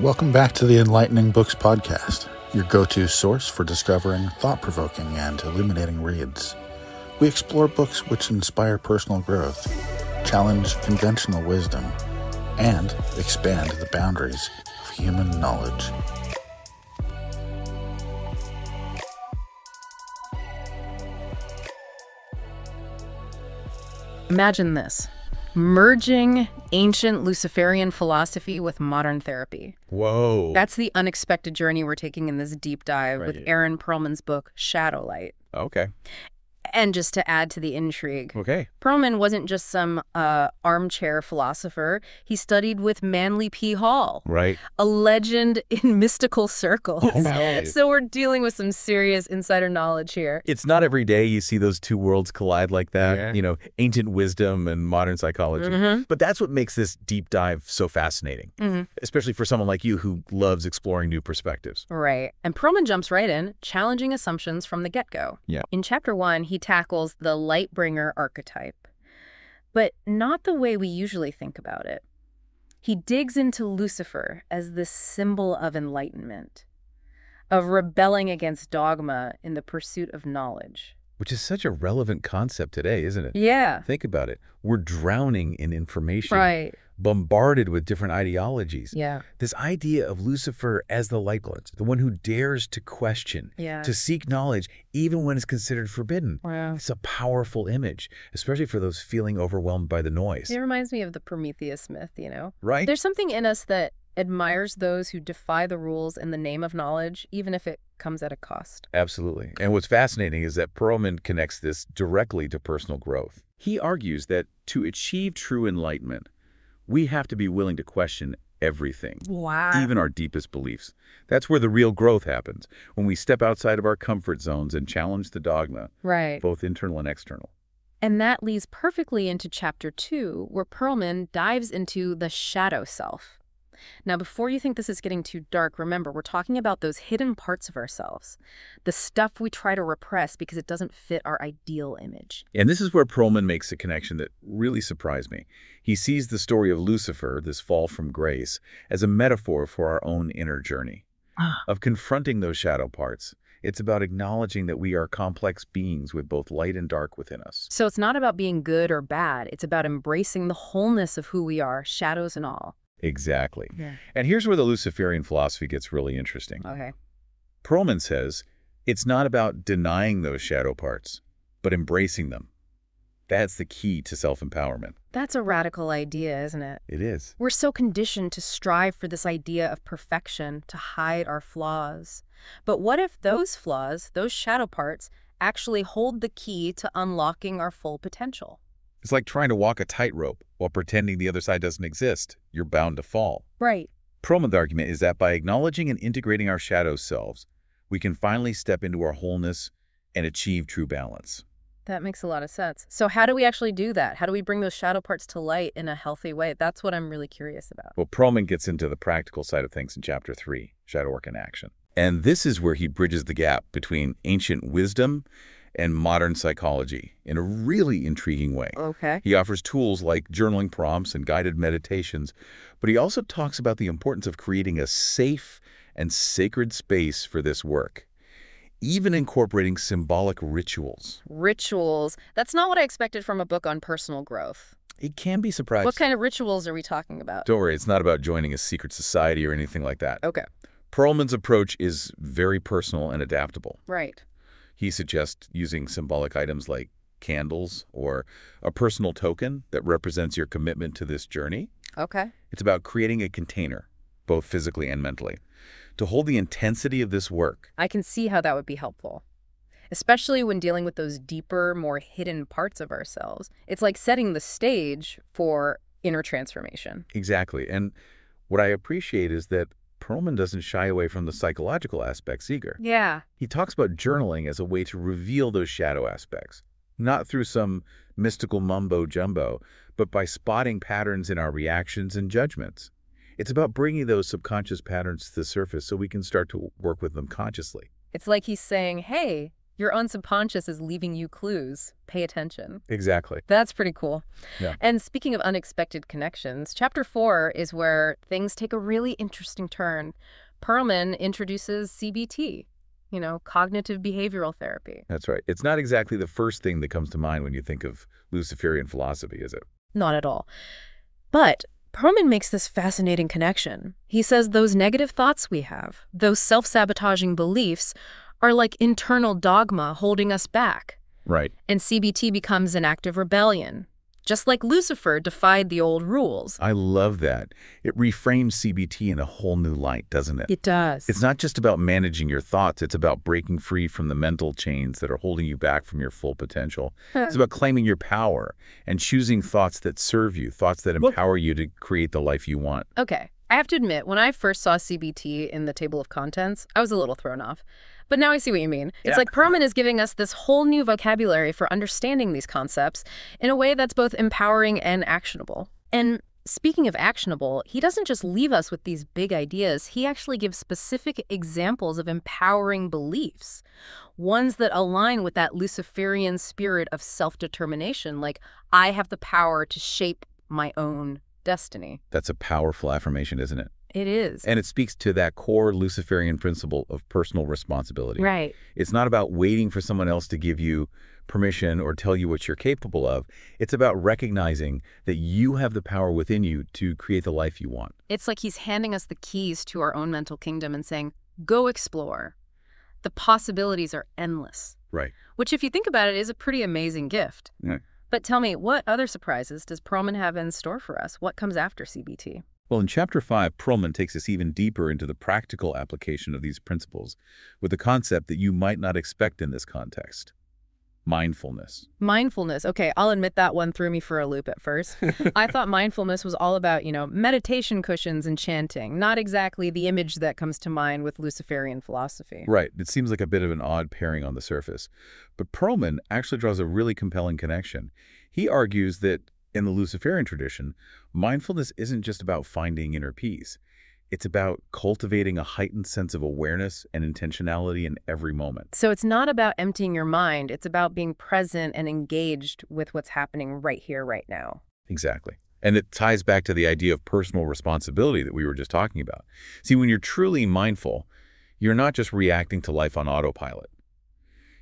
Welcome back to the Enlightening Books Podcast, your go to source for discovering thought provoking and illuminating reads. We explore books which inspire personal growth, challenge conventional wisdom, and expand the boundaries of human knowledge. Imagine this merging ancient Luciferian philosophy with modern therapy. Whoa. That's the unexpected journey we're taking in this deep dive with Aaron Perlman's book, Shadowlight. okay. And just to add to the intrigue, Okay. Perlman wasn't just some uh, armchair philosopher. He studied with Manly P. Hall, Right. a legend in mystical circles. Nice. so we're dealing with some serious insider knowledge here. It's not every day you see those two worlds collide like that, Yeah. you know, ancient wisdom and modern psychology. Mhm. But that's what makes this deep dive so fascinating, Mhm. especially for someone like you who loves exploring new perspectives. Right. And Perlman jumps right in, challenging assumptions from the get-go. Yeah. In chapter one, he tackles the Lightbringer archetype, but not the way we usually think about it. He digs into Lucifer as the symbol of enlightenment, of rebelling against dogma in the pursuit of knowledge. Which is such a relevant concept today, isn't it? Yeah. Think about it. We're drowning in information, Right. Bombarded with different ideologies. Yeah. This idea of Lucifer as the light lord, the one who dares to question, Yeah. to seek knowledge, even when it's considered forbidden. Wow. It's a powerful image, especially for those feeling overwhelmed by the noise. It reminds me of the Prometheus myth, you know? Right? There's something in us that admires those who defy the rules in the name of knowledge, even if it comes at a cost. Absolutely. And what's fascinating is that Perlman connects this directly to personal growth. He argues that to achieve true enlightenment, we have to be willing to question everything, Wow. even our deepest beliefs. That's where the real growth happens, when we step outside of our comfort zones and challenge the dogma, right. both internal and external. And that leads perfectly into chapter two, where Perlman dives into the shadow self. Now, before you think this is getting too dark, remember, we're talking about those hidden parts of ourselves, the stuff we try to repress because it doesn't fit our ideal image. And this is where Perlman makes a connection that really surprised me. He sees the story of Lucifer, this fall from grace, as a metaphor for our own inner journey, ah. of confronting those shadow parts. It's about acknowledging that we are complex beings with both light and dark within us. So it's not about being good or bad, it's about embracing the wholeness of who we are, shadows and all. Exactly. Yeah. And here's where the Luciferian philosophy gets really interesting. Okay. Perlman says it's not about denying those shadow parts, but embracing them. That's the key to self-empowerment. That's a radical idea, isn't it? It is. We're so conditioned to strive for this idea of perfection, to hide our flaws. But what if those flaws, those shadow parts, actually hold the key to unlocking our full potential? It's like trying to walk a tightrope while pretending the other side doesn't exist. You're bound to fall. Right. Perlman's argument is that by acknowledging and integrating our shadow selves, we can finally step into our wholeness and achieve true balance. That makes a lot of sense. So how do we actually do that? How do we bring those shadow parts to light in a healthy way? That's what I'm really curious about. Well, Perlman gets into the practical side of things in Chapter 3, Shadow Work in Action. And this is where he bridges the gap between ancient wisdom and modern psychology in a really intriguing way. Okay. He offers tools like journaling prompts and guided meditations, but he also talks about the importance of creating a safe and sacred space for this work, even incorporating symbolic rituals. Rituals. That's not what I expected from a book on personal growth. It can be surprising. What kind of rituals are we talking about? Don't worry, it's not about joining a secret society or anything like that. Okay. Perlman's approach is very personal and adaptable. Right. He suggests using symbolic items like candles or a personal token that represents your commitment to this journey. Okay. It's about creating a container, both physically and mentally, to hold the intensity of this work. I can see how that would be helpful. Especially when dealing with those deeper, more hidden parts of ourselves. It's like setting the stage for inner transformation. Exactly. And what I appreciate is that Perlman doesn't shy away from the psychological aspects either. Yeah. He talks about journaling as a way to reveal those shadow aspects, not through some mystical mumbo jumbo, but by spotting patterns in our reactions and judgments. It's about bringing those subconscious patterns to the surface so we can start to work with them consciously. It's like he's saying, hey, Your own subconscious is leaving you clues. Pay attention. Exactly. That's pretty cool. Yeah. And speaking of unexpected connections, chapter four is where things take a really interesting turn. Perlman introduces CBT, you know, cognitive behavioral therapy. That's right. It's not exactly the first thing that comes to mind when you think of Luciferian philosophy, is it? Not at all. But Perlman makes this fascinating connection. He says those negative thoughts we have, those self-sabotaging beliefs, are like internal dogma holding us back. Right. And CBT becomes an act of rebellion, just like Lucifer defied the old rules. I love that. It reframes CBT in a whole new light, doesn't it? It does. It's not just about managing your thoughts, it's about breaking free from the mental chains that are holding you back from your full potential. it's about claiming your power and choosing thoughts that serve you, thoughts that empower you to create the life you want. Okay, I have to admit, when I first saw CBT in the table of contents, I was a little thrown off. But now I see what you mean. It's Yeah. like Perlman is giving us this whole new vocabulary for understanding these concepts in a way that's both empowering and actionable. And speaking of actionable, he doesn't just leave us with these big ideas, he actually gives specific examples of empowering beliefs, ones that align with that Luciferian spirit of self-determination, like, I have the power to shape my own destiny. That's a powerful affirmation, isn't it? It is. And it speaks to that core Luciferian principle of personal responsibility. Right. It's not about waiting for someone else to give you permission or tell you what you're capable of. It's about recognizing that you have the power within you to create the life you want. It's like he's handing us the keys to our own mental kingdom and saying, go explore. The possibilities are endless. Right. Which, if you think about it, is a pretty amazing gift. Yeah. But tell me, what other surprises does Perlman have in store for us? What comes after CBT? Well, in Chapter 5, Perlman takes us even deeper into the practical application of these principles with a concept that you might not expect in this context. Mindfulness. Mindfulness. Okay, I'll admit that one threw me for a loop at first. I thought mindfulness was all about, you know, meditation cushions and chanting, not exactly the image that comes to mind with Luciferian philosophy. Right. It seems like a bit of an odd pairing on the surface. But Perlman actually draws a really compelling connection. He argues that in the Luciferian tradition, mindfulness isn't just about finding inner peace. It's about cultivating a heightened sense of awareness and intentionality in every moment. So it's not about emptying your mind, it's about being present and engaged with what's happening right here, right now. Exactly. And it ties back to the idea of personal responsibility that we were just talking about. See, when you're truly mindful, you're not just reacting to life on autopilot.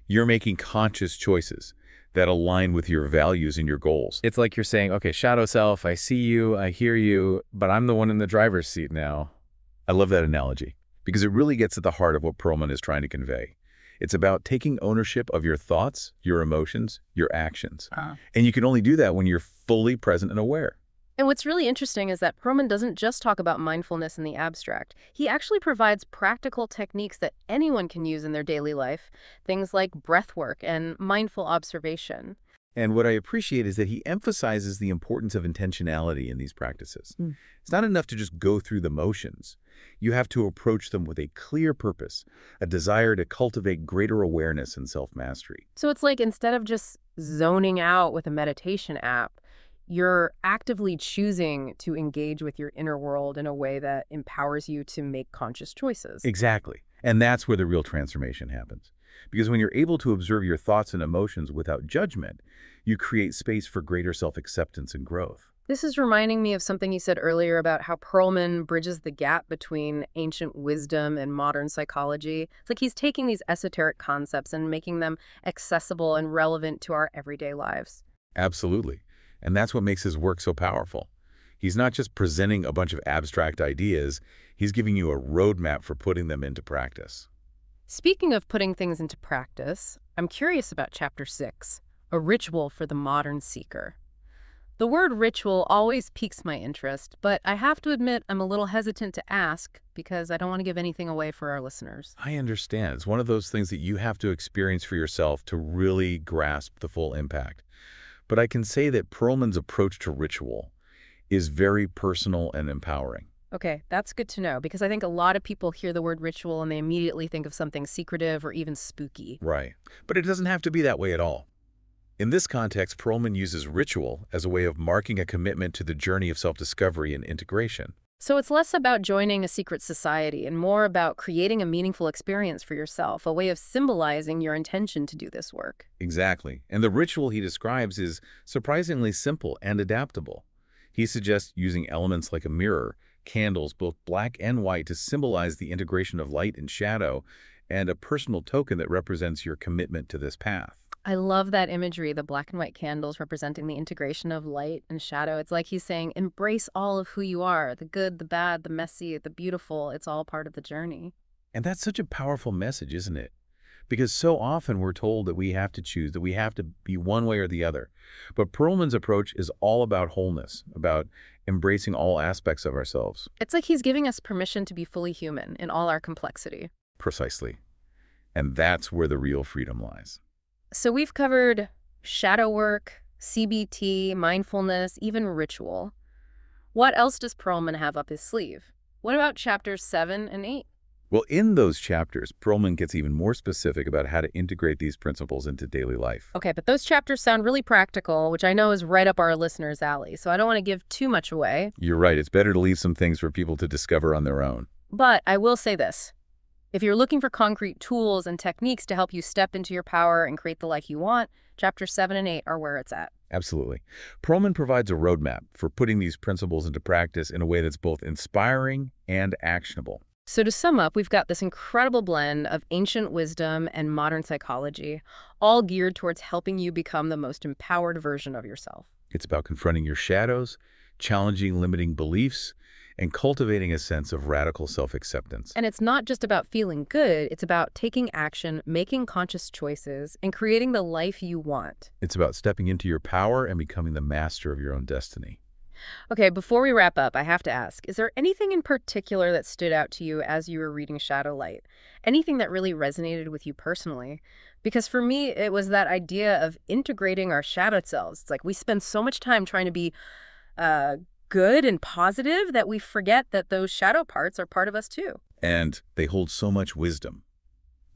You're making conscious choices that align with your values and your goals. It's like you're saying, okay, shadow self, I see you, I hear you, but I'm the one in the driver's seat now. I love that analogy because it really gets at the heart of what Perlman is trying to convey. It's about taking ownership of your thoughts, your emotions, your actions. Ah. And you can only do that when you're fully present and aware. And what's really interesting is that Perlman doesn't just talk about mindfulness in the abstract. He actually provides practical techniques that anyone can use in their daily life, things like breath work and mindful observation. And what I appreciate is that he emphasizes the importance of intentionality in these practices. Mm. It's not enough to just go through the motions. You have to approach them with a clear purpose, a desire to cultivate greater awareness and self-mastery. So it's like instead of just zoning out with a meditation app, you're actively choosing to engage with your inner world in a way that empowers you to make conscious choices. Exactly. And that's where the real transformation happens. Because when you're able to observe your thoughts and emotions without judgment, you create space for greater self-acceptance and growth. This is reminding me of something you said earlier about how Perlman bridges the gap between ancient wisdom and modern psychology. It's like he's taking these esoteric concepts and making them accessible and relevant to our everyday lives. Absolutely. And that's what makes his work so powerful. He's not just presenting a bunch of abstract ideas, he's giving you a roadmap for putting them into practice. Speaking of putting things into practice, I'm curious about Chapter 6, A Ritual for the Modern Seeker. The word ritual always piques my interest, but I have to admit I'm a little hesitant to ask because I don't want to give anything away for our listeners. I understand. It's one of those things that you have to experience for yourself to really grasp the full impact. But I can say that Perlman's approach to ritual is very personal and empowering. Okay, that's good to know because I think a lot of people hear the word ritual and they immediately think of something secretive or even spooky. Right. But it doesn't have to be that way at all. In this context, Perlman uses ritual as a way of marking a commitment to the journey of self-discovery and integration. So it's less about joining a secret society and more about creating a meaningful experience for yourself, a way of symbolizing your intention to do this work. Exactly. And the ritual he describes is surprisingly simple and adaptable. He suggests using elements like a mirror, candles, both black and white, to symbolize the integration of light and shadow, and a personal token that represents your commitment to this path. I love that imagery, the black and white candles representing the integration of light and shadow. It's like he's saying, embrace all of who you are, the good, the bad, the messy, the beautiful. It's all part of the journey. And that's such a powerful message, isn't it? Because so often we're told that we have to choose, that we have to be one way or the other. But Perlman's approach is all about wholeness, about embracing all aspects of ourselves. It's like he's giving us permission to be fully human in all our complexity. Precisely. And that's where the real freedom lies. So we've covered shadow work, CBT, mindfulness, even ritual. What else does Perlman have up his sleeve? What about chapters 7 and 8? Well, in those chapters, Perlman gets even more specific about how to integrate these principles into daily life. Okay, but those chapters sound really practical, which I know is right up our listeners' alley, so I don't want to give too much away. You're right. It's better to leave some things for people to discover on their own. But I will say this. If you're looking for concrete tools and techniques to help you step into your power and create the life you want, chapters 7 and 8 are where it's at. Absolutely. Perlman provides a roadmap for putting these principles into practice in a way that's both inspiring and actionable. So to sum up, we've got this incredible blend of ancient wisdom and modern psychology, all geared towards helping you become the most empowered version of yourself. It's about confronting your shadows, challenging limiting beliefs, and cultivating a sense of radical self-acceptance. And it's not just about feeling good, it's about taking action, making conscious choices, and creating the life you want. It's about stepping into your power and becoming the master of your own destiny. Okay, before we wrap up, I have to ask, is there anything in particular that stood out to you as you were reading Shadow Light? Anything that really resonated with you personally? Because for me, it was that idea of integrating our shadow selves. It's like we spend so much time trying to be uh, good and positive that we forget that those shadow parts are part of us too. And they hold so much wisdom.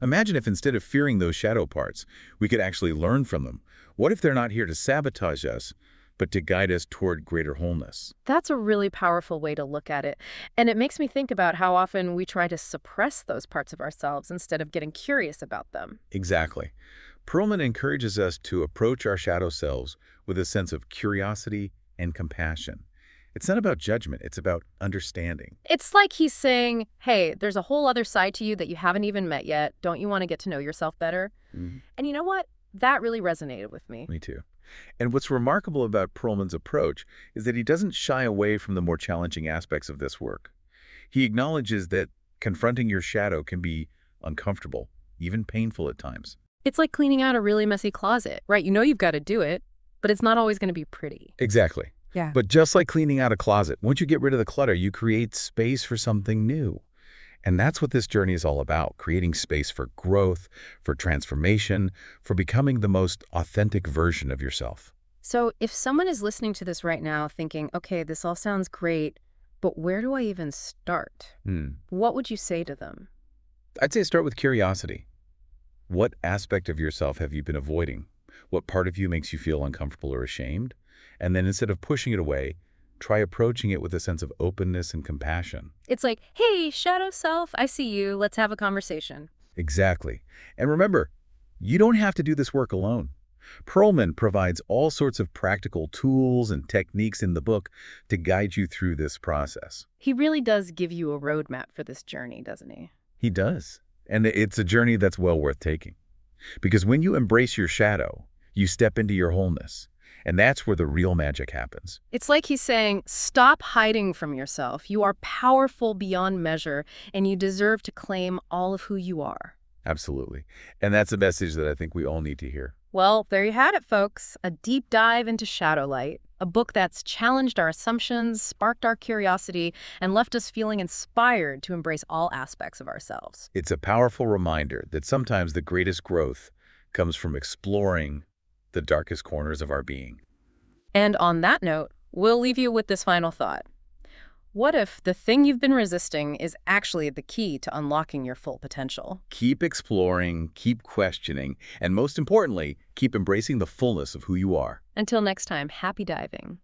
Imagine if instead of fearing those shadow parts, we could actually learn from them. What if they're not here to sabotage us, but to guide us toward greater wholeness? That's a really powerful way to look at it. And it makes me think about how often we try to suppress those parts of ourselves instead of getting curious about them. Exactly. Perlman encourages us to approach our shadow selves with a sense of curiosity and compassion. It's not about judgment, it's about understanding. It's like he's saying, hey, there's a whole other side to you that you haven't even met yet. Don't you want to get to know yourself better? Mm. And you know what? That really resonated with me. Me too. And what's remarkable about Perlman's approach is that he doesn't shy away from the more challenging aspects of this work. He acknowledges that confronting your shadow can be uncomfortable, even painful at times. It's like cleaning out a really messy closet, right? You know you've got to do it, but it's not always going to be pretty. Exactly. Yeah. But just like cleaning out a closet, once you get rid of the clutter, you create space for something new. And that's what this journey is all about, creating space for growth, for transformation, for becoming the most authentic version of yourself. So if someone is listening to this right now thinking, okay, this all sounds great, but where do I even start? Hmm. What would you say to them? I'd say start with curiosity. What aspect of yourself have you been avoiding? What part of you makes you feel uncomfortable or ashamed? And then instead of pushing it away, try approaching it with a sense of openness and compassion. It's like, hey, shadow self, I see you. Let's have a conversation. Exactly. And remember, you don't have to do this work alone. Perlman provides all sorts of practical tools and techniques in the book to guide you through this process. He really does give you a roadmap for this journey, doesn't he? He does. And it's a journey that's well worth taking. Because when you embrace your shadow, you step into your wholeness. And that's where the real magic happens. It's like he's saying, stop hiding from yourself. You are powerful beyond measure, and you deserve to claim all of who you are. Absolutely. And that's a message that I think we all need to hear. Well, there you had it, folks. A deep dive into Shadowlight, a book that's challenged our assumptions, sparked our curiosity, and left us feeling inspired to embrace all aspects of ourselves. It's a powerful reminder that sometimes the greatest growth comes from exploring the darkest corners of our being. And on that note, we'll leave you with this final thought. What if the thing you've been resisting is actually the key to unlocking your full potential? Keep exploring, keep questioning, and most importantly, keep embracing the fullness of who you are. Until next time, happy diving.